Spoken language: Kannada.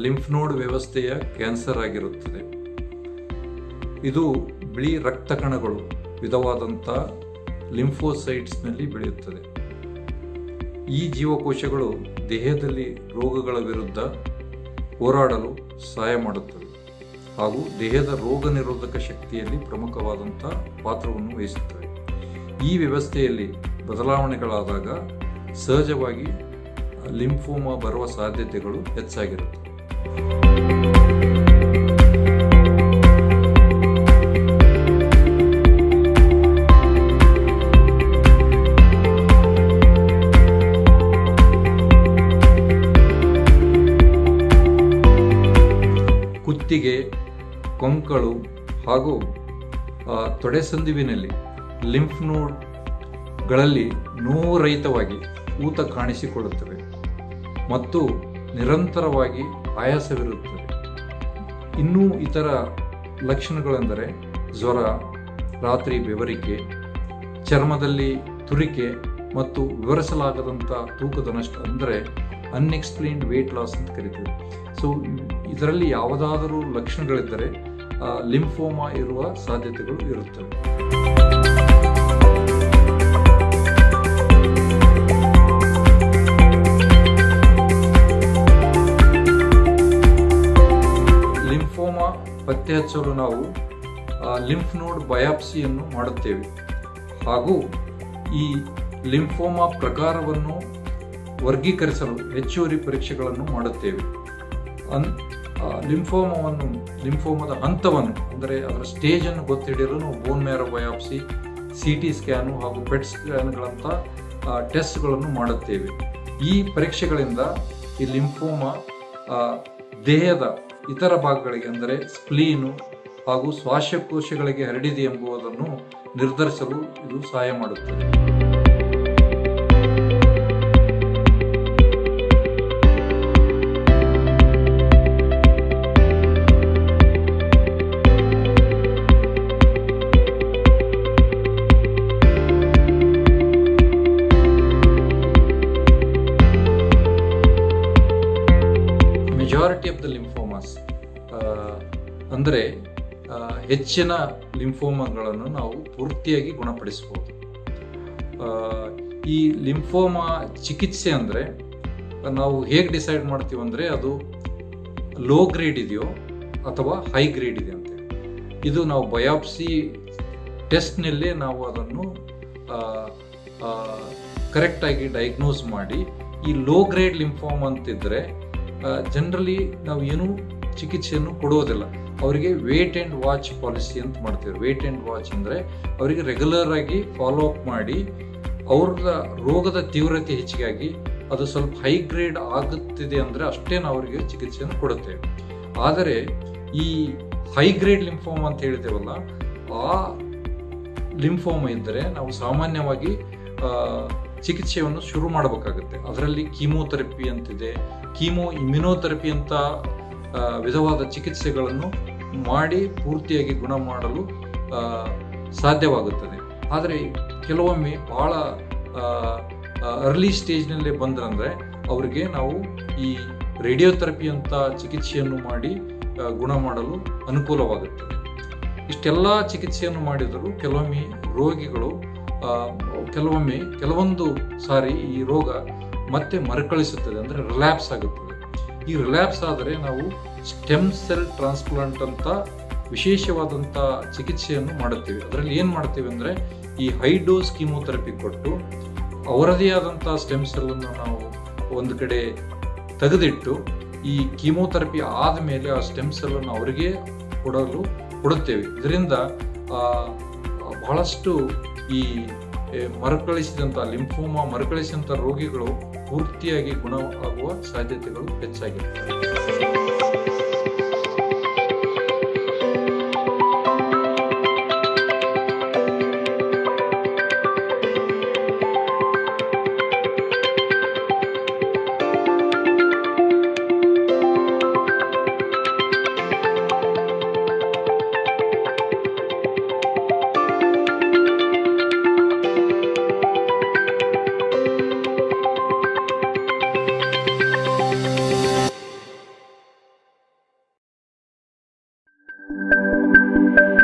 ಲಿಂಫ್ ನೋಡ್ ವ್ಯವಸ್ಥೆಯ ಕ್ಯಾನ್ಸರ್ ಆಗಿರುತ್ತದೆ. ಇದು ಬಿಳಿ ರಕ್ತ ಕಣಗಳು ವಿಧವಾದಂಥ ಲಿಂಫೋಸೈಟ್ಸ್ನಲ್ಲಿ ಬೆಳೆಯುತ್ತದೆ. ಈ ಜೀವಕೋಶಗಳು ದೇಹದಲ್ಲಿ ರೋಗಗಳ ವಿರುದ್ಧ ಹೋರಾಡಲು ಸಹಾಯ ಮಾಡುತ್ತವೆ ಹಾಗೂ ದೇಹದ ರೋಗ ನಿರೋಧಕ ಶಕ್ತಿಯಲ್ಲಿ ಪ್ರಮುಖವಾದಂಥ ಪಾತ್ರವನ್ನು ವಹಿಸುತ್ತವೆ. ಈ ವ್ಯವಸ್ಥೆಯಲ್ಲಿ ಬದಲಾವಣೆಗಳಾದಾಗ ಸಹಜವಾಗಿ ಲಿಂಫೋಮಾ ಬರುವ ಸಾಧ್ಯತೆಗಳು ಹೆಚ್ಚಾಗಿರುತ್ತೆ. ಕುತ್ತಿಗೆ ಕೊಂಕಳು ಹಾಗೂ ಆ, ತೊಡೆ ಸಂದಿವಿನಲ್ಲಿ ಲಿಂಫ್ ನೋಡ್ಗಳಲ್ಲಿ ನೋವುರಹಿತವಾಗಿ ಊತ ಕಾಣಿಸಿಕೊಳ್ಳುತ್ತವೆ. ಮತ್ತು ನಿರಂತರವಾಗಿ ಆಯಾಸವಿರುತ್ತದೆ. ಇನ್ನೂ ಇತರ ಲಕ್ಷಣಗಳೆಂದರೆ ಜ್ವರ, ರಾತ್ರಿ ಬೆವರಿಕೆ, ಚರ್ಮದಲ್ಲಿ ತುರಿಕೆ ಮತ್ತು ವಿವರಿಸಲಾಗದಂಥ ತೂಕದ ನಷ್ಟ ಅಂದರೆ ಅನ್ಎಕ್ಸ್ಪ್ಲೇನ್ಡ್ ವೆಯ್ಟ್ ಲಾಸ್ ಅಂತ ಕರಿತೀವಿ. ಸೊ ಇದರಲ್ಲಿ ಯಾವುದಾದರೂ ಲಕ್ಷಣಗಳಿದ್ದರೆ ಲಿಂಫೋಮಾ ಇರುವ ಸಾಧ್ಯತೆಗಳು ಇರುತ್ತವೆ. ಪತ್ತೆ ಹಚ್ಚಲು ನಾವು ಲಿಂಫ್ ನೋಡ್ ಬಯಾಪ್ಸಿಯನ್ನು ಮಾಡುತ್ತೇವೆ. ಹಾಗೂ ಈ ಲಿಂಫೋಮಾ ಪ್ರಕಾರವನ್ನು ವರ್ಗೀಕರಿಸಲು ಹೆಚ್ಚುವರಿ ಪರೀಕ್ಷೆಗಳನ್ನು ಮಾಡುತ್ತೇವೆ. ಅನ್ ಲಿಂಫೋಮವನ್ನು, ಲಿಂಫೋಮದ ಹಂತವನ್ನು, ಅಂದರೆ ಅದರ ಸ್ಟೇಜನ್ನು ಗೊತ್ತಿಡಿಯಲು ನಾವು bone marrow biopsy C T scan ಹಾಗೂ ಪೆಟ್ ಸ್ಕ್ಯಾನ್ಗಳಂಥ ಟೆಸ್ಟ್ಗಳನ್ನು ಮಾಡುತ್ತೇವೆ. ಈ ಪರೀಕ್ಷೆಗಳಿಂದ ಈ ಲಿಂಫೋಮಾ ದೇಹದ ಇತರ ಭಾಗಗಳಿಗೆ ಅಂದರೆ ಸ್ಪ್ಲೀನು ಹಾಗೂ ಶ್ವಾಸಕೋಶಗಳಿಗೆ ಹರಡಿದೆ ಎಂಬುದನ್ನು ನಿರ್ಧರಿಸಲು ಇದು ಸಹಾಯ ಮಾಡುತ್ತದೆ. ಮೆಜಾರಿಟಿ ಆಫ್ ದ ಲಿಂಫೋಮಾಸ್ ಅಂದರೆ ಹೆಚ್ಚಿನ ಲಿಂಫೋಮಾಗಳನ್ನು ನಾವು ಪೂರ್ತಿಯಾಗಿ ಗುಣಪಡಿಸಬಹುದು ಆ, ಈ ಲಿಂಫೋಮಾ ಚಿಕಿತ್ಸೆ ಅಂದರೆ ನಾವು ಹೇಗೆ ಡಿಸೈಡ್ ಮಾಡ್ತೀವಿ ಅಂದರೆ ಅದು ಲೋ ಗ್ರೇಡ್ ಇದೆಯೋ ಅಥವಾ ಹೈ ಗ್ರೇಡ್ ಇದೆ ಅಂತ ಇದು ನಾವು ಬಯಾಪ್ಸಿ ಟೆಸ್ಟ್ನಲ್ಲೇ ನಾವು ಅದನ್ನು ಕರೆಕ್ಟಾಗಿ ಡಯಾಗ್ನೋಸ್ ಮಾಡಿ ಈ ಲೋ ಗ್ರೇಡ್ ಲಿಂಫೋಮ್ ಅಂತಿದ್ರೆ ಜನರಲಿ ನಾವು ಏನೂ ಚಿಕಿತ್ಸೆಯನ್ನು ಕೊಡುವುದಿಲ್ಲ ಅವರಿಗೆ ವೇಟ್ ಆ್ಯಂಡ್ ವಾಚ್ ಪಾಲಿಸಿ ಅಂತ ಮಾಡ್ತೀವಿ ವೇಟ್ ಆ್ಯಂಡ್ ವಾಚ್ ಅಂದರೆ ಅವರಿಗೆ ರೆಗ್ಯುಲರ್ ಆಗಿ ಫಾಲೋ ಅಪ್ ಮಾಡಿ ಅವ್ರ ರೋಗದ ತೀವ್ರತೆ ಹೆಚ್ಚಿಗಾಗಿ ಅದು ಸ್ವಲ್ಪ ಹೈ ಗ್ರೇಡ್ ಆಗುತ್ತಿದೆ ಅಂದರೆ ಅಷ್ಟೇ ನಾವು ಅವರಿಗೆ ಚಿಕಿತ್ಸೆಯನ್ನು ಕೊಡುತ್ತೇವೆ ಆದರೆ ಈ ಹೈ ಗ್ರೇಡ್ ಲಿಂಫೋಮ್ ಅಂತ ಹೇಳಿದ್ದೇವಲ್ಲ, ಆ ಲಿಂಫೋಮ್ ಇದ್ದರೆ ನಾವು ಸಾಮಾನ್ಯವಾಗಿ ಚಿಕಿತ್ಸೆಯನ್ನು ಶುರು ಮಾಡಬೇಕಾಗುತ್ತೆ. ಅದರಲ್ಲಿ ಕೀಮೋಥೆರಪಿ ಅಂತಿದೆ. ಕೀಮೋ ಇಮ್ಯುನೋಥೆರಪಿ ಅಂತ ವಿಧವಾದ ಚಿಕಿತ್ಸೆಗಳನ್ನು ಮಾಡಿ ಪೂರ್ತಿಯಾಗಿ ಗುಣ ಮಾಡಲು ಸಾಧ್ಯವಾಗುತ್ತದೆ. ಆದರೆ ಕೆಲವೊಮ್ಮೆ ಭಾಳ ಅರ್ಲಿ ಸ್ಟೇಜ್ನಲ್ಲೇ ಬಂದ್ರಂದರೆ ಅವರಿಗೆ ನಾವು ಈ ರೇಡಿಯೋಥೆರಪಿ ಅಂತ ಚಿಕಿತ್ಸೆಯನ್ನು ಮಾಡಿ ಗುಣ ಮಾಡಲು ಅನುಕೂಲವಾಗುತ್ತದೆ. ಇಷ್ಟೆಲ್ಲ ಚಿಕಿತ್ಸೆಯನ್ನು ಮಾಡಿದರೂ ಕೆಲವೊಮ್ಮೆ ರೋಗಿಗಳು ಕೆಲವೊಮ್ಮೆ ಕೆಲವೊಂದು ಸಾರಿ ಈ ರೋಗ ಮತ್ತೆ ಮರುಕಳಿಸುತ್ತದೆ, ಅಂದರೆ ರಿಲ್ಯಾಪ್ಸ್ ಆಗುತ್ತದೆ. ಈ ರಿಲ್ಯಾಪ್ಸ್ ಆದರೆ ನಾವು ಸ್ಟೆಮ್ ಸೆಲ್ ಟ್ರಾನ್ಸ್ಪ್ಲಾಂಟ್ ಅಂತ ವಿಶೇಷವಾದಂಥ ಚಿಕಿತ್ಸೆಯನ್ನು ಮಾಡುತ್ತೇವೆ. ಅದರಲ್ಲಿ ಏನು ಮಾಡ್ತೇವೆ ಅಂದರೆ ಈ ಹೈ ಡೋಸ್ ಕೀಮೋಥೆರಪಿ ಕೊಟ್ಟು ಅವರದೇ ಆದಂಥ ಸ್ಟೆಮ್ ಸೆಲ್ಲನ್ನು ನಾವು ಒಂದು ಕಡೆ ತೆಗೆದಿಟ್ಟು ಈ ಕೀಮೋಥೆರಪಿ ಆದ ಮೇಲೆ ಆ ಸ್ಟೆಮ್ ಸೆಲ್ಲನ್ನು ಅವರಿಗೆ ಕೊಡಲು ಕೊಡುತ್ತೇವೆ. ಇದರಿಂದ ಬಹಳಷ್ಟು ಈ ಮರುಕಳಿಸಿದಂಥ ಲಿಂಫೋಮಾ ಮರುಕಳಿಸಿದಂಥ ರೋಗಿಗಳು ಪೂರ್ತಿಯಾಗಿ ಗುಣ ಆಗುವ ಸಾಧ್ಯತೆಗಳು ಹೆಚ್ಚಾಗಿರ್ತವೆ. Música